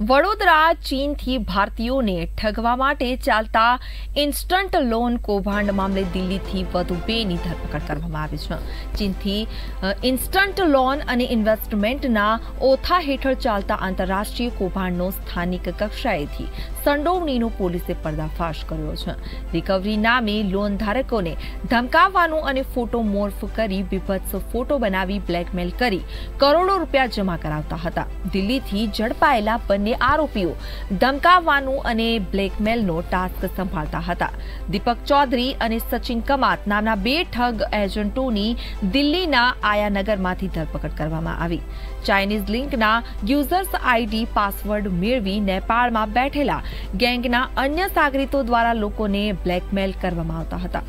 વડોદરા, ચીનથી ભારતીયોને ઠગવા માટે ચાલતા ઇન્સ્ટન્ટ લોન કૌભાંડ મામલે દિલ્હીથી વધુ બેની ધરપકડ કરવામાં આવી છે. ચીનથી ઇન્સ્ટન્ટ લોન અને ઇન્વેસ્ટમેન્ટના ઓથા હેઠળ ચાલતા આંતરરાષ્ટ્રીય કૌભાંડનો સ્થાનિક કક્ષાએથી સંડોવણીનો પોલીસે પર્દાફાશ કર્યો છે. રિકવરી નામે લોન ધારકોને ધમકાવવાનું અને ફોટો મોર્ફ કરી બીભત્સ ફોટો બનાવી બ્લેકમેલ કરી કરોડો રૂપિયા જમા કરાવતા હતા. દિલ્હીથી ઝડપાયેલા બંને આરોપીઓ ધમકાવવાનું અને બ્લેકમેલનો ટાસ્ક સંભાળતા હતા. દીપક ચૌધરી અને સચિન કમાત નામના બે ઠગ એજન્ટોની દિલ્હીના આયાનગરમાંથી ધરપકડ કરવામાં આવી. ચાઇનીઝ લિંકના યુઝર્સ આઈડી પાસવર્ડ મેળવી નેપાળમાં બેઠેલા ગેંગના અન્ય સાગરીતો દ્વારા લોકોને બ્લેકમેલ કરવામાં આવતા હતા.